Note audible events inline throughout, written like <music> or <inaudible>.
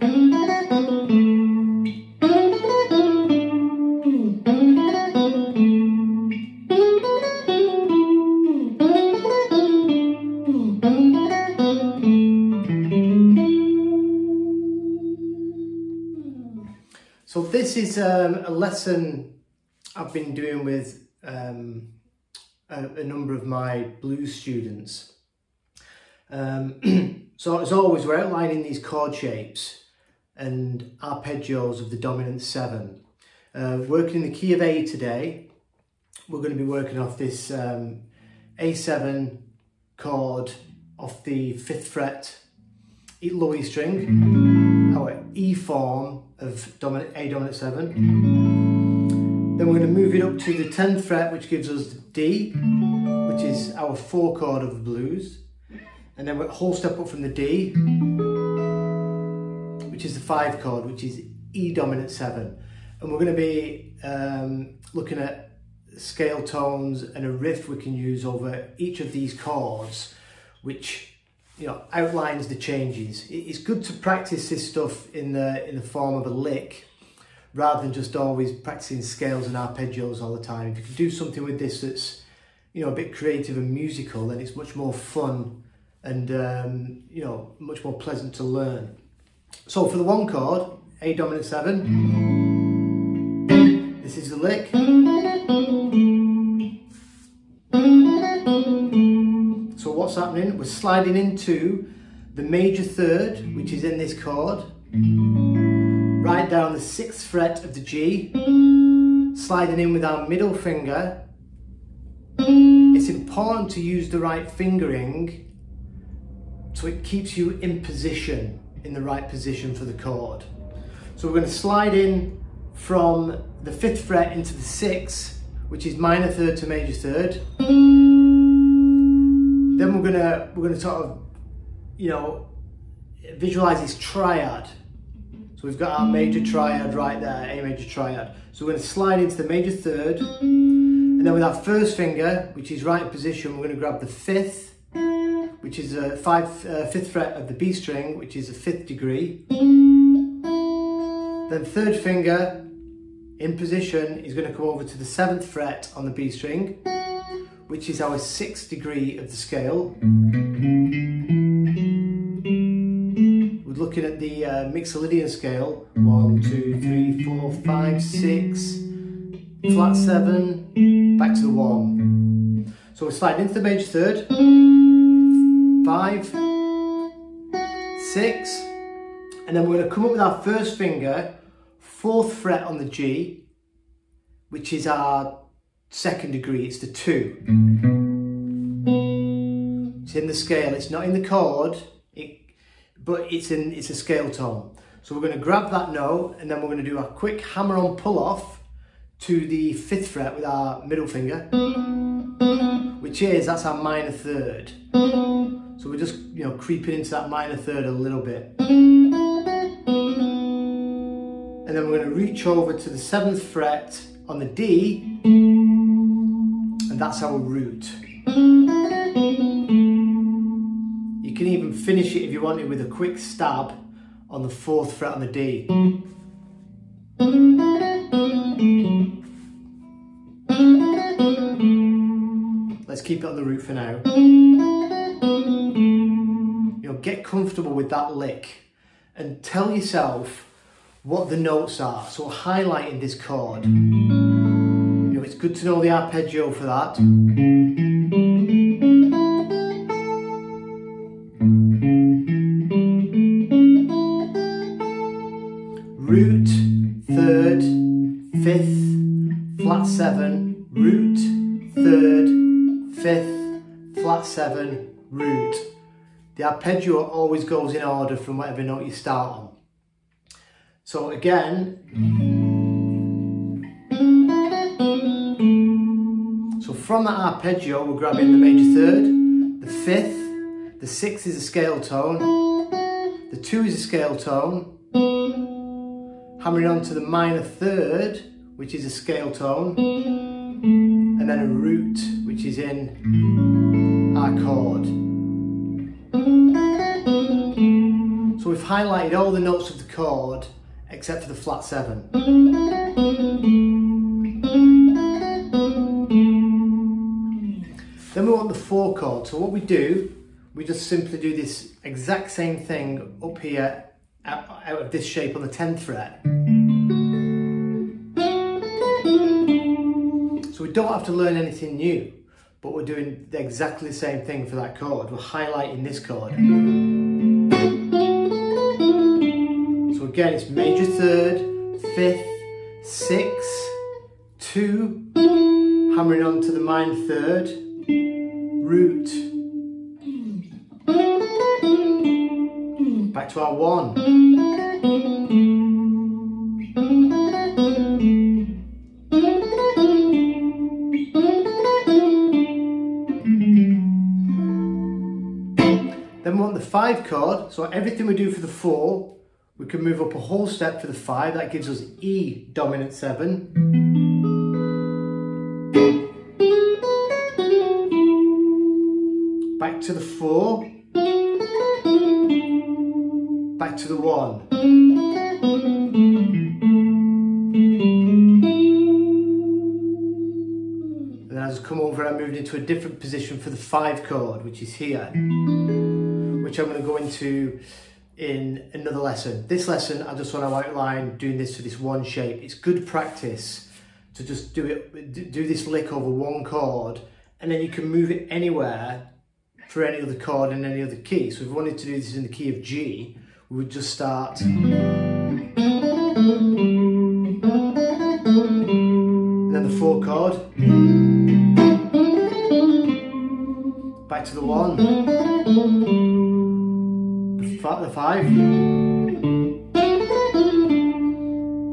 So this is um, a lesson I've been doing with um, a, a, number of my blues students. Um, <clears throat> so as always, we're outlining these chord shapes and arpeggios of the dominant seven. Uh, working in the key of A today, we're going to be working off this um, A7 chord off the fifth fret low E string, our E form of dominant, A dominant 7. Then we're going to move it up to the 10th fret, which gives us D, which is our 4 chord of the blues. And then we're whole step up from the D, which is the 5 chord, which is E dominant 7. And we're going to be um, looking at scale tones and a riff we can use over each of these chords, which you know outlines the changes. It's good to practice this stuff in the in the form of a lick rather than just always practicing scales and arpeggios all the time. If you can do something with this that's you know a bit creative and musical, then it's much more fun and um, you know much more pleasant to learn. So for the one chord, A dominant seven, this is the lick. So what's happening? We're sliding into the major third, which is in this chord, right down the sixth fret of the G, sliding in with our middle finger. It's important to use the right fingering so it keeps you in position, in the right position for the chord. So we're going to slide in from the fifth fret into the sixth, which is minor third to major third. Then we're gonna we're gonna sort of, you know, visualize this triad. So we've got our major triad right there, A major triad. So we're gonna slide into the major third, and then with our first finger, which is right position, we're gonna grab the fifth, which is a five, uh, fifth fret of the B string, which is a fifth degree. Then third finger in position is going to come over to the seventh fret on the B string which is our sixth degree of the scale. We're looking at the uh, Mixolydian scale. One, two, three, four, five, six, flat seven, back to the one. So we're sliding into the major third. Five, six, and then we're going to come up with our first finger, fourth fret on the G, which is our second degree, it's the two. It's in the scale, it's not in the chord, it, but it's in it's a scale tone. So we're going to grab that note and then we're going to do a quick hammer on pull off to the fifth fret with our middle finger, which is, that's our minor third. So we're just, you know, creeping into that minor third a little bit. And then we're going to reach over to the seventh fret on the D, and that's our root. You can even finish it if you want it with a quick stab on the fourth fret on the D. Let's keep it on the root for now. You know, get comfortable with that lick and tell yourself what the notes are. So highlighting this chord. You know, it's good to know the arpeggio for that. Root, third, fifth, flat seven, root, third, fifth, flat seven, root. The arpeggio always goes in order from whatever note you start on. So again, so from that arpeggio, we're grabbing the major third, the fifth, the sixth is a scale tone, the two is a scale tone, hammering on to the minor third, which is a scale tone, and then a root, which is in chord. So we've highlighted all the notes of the chord except for the flat seven. Then we want the four chord. So what we do, we just simply do this exact same thing up here out of this shape on the 10th fret. So we don't have to learn anything new, but we're doing exactly the same thing for that chord. We're highlighting this chord. So again, it's major third, fifth, sixth, two, hammering on to the minor third, root, back to our one. Then we want the five chord, so everything we do for the four, we can move up a whole step for the five, that gives us E dominant seven. Back to the four. Back to the one. And then as I come over, I moved into a different position for the five chord, which is here, which I'm going to go into in another lesson. This lesson, I just want to outline doing this for this one shape. It's good practice to just do it, do this lick over one chord, and then you can move it anywhere for any other chord in any other key. So if we wanted to do this in the key of G, we would just start. And then the four chord. Back to the one. The fi- the five.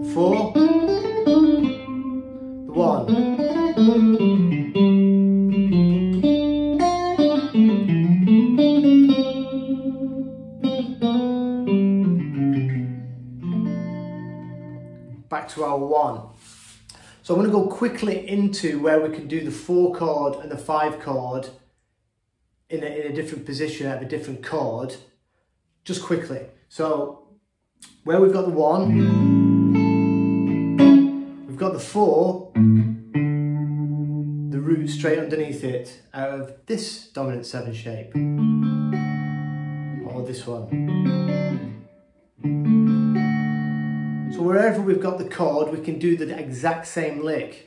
The four. The one. Back to our one. So I'm going to go quickly into where we can do the four chord and the five chord in a, in a different position at a different chord, just quickly. So where we've got the one, we've got the four, the root straight underneath it out of this dominant seven shape, or this one. So wherever we've got the chord, we can do the exact same lick.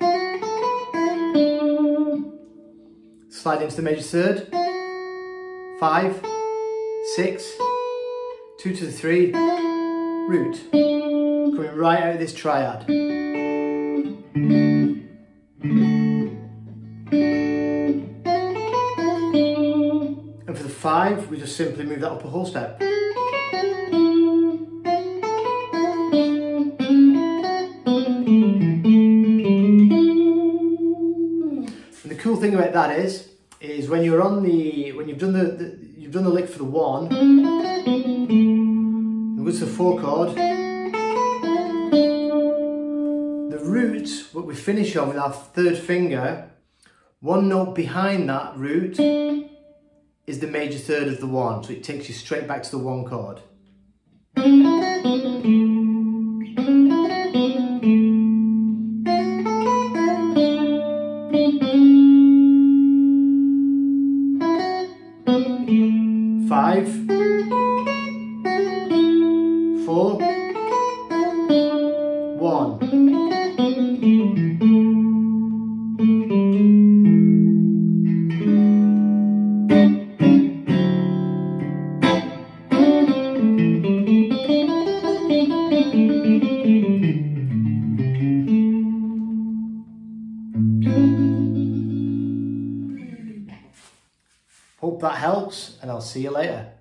Slide into the major third. Five, six, two to the three, root. Coming right out of this triad. And for the five, we just simply move that up a whole step. And the cool thing about that is, is when you're on the, when you've done the, the you've done the lick for the one, to the four chord, the root, what we finish on with our third finger, one note behind that root is the major third of the one, so it takes you straight back to the one chord. Helps, and I'll see you later.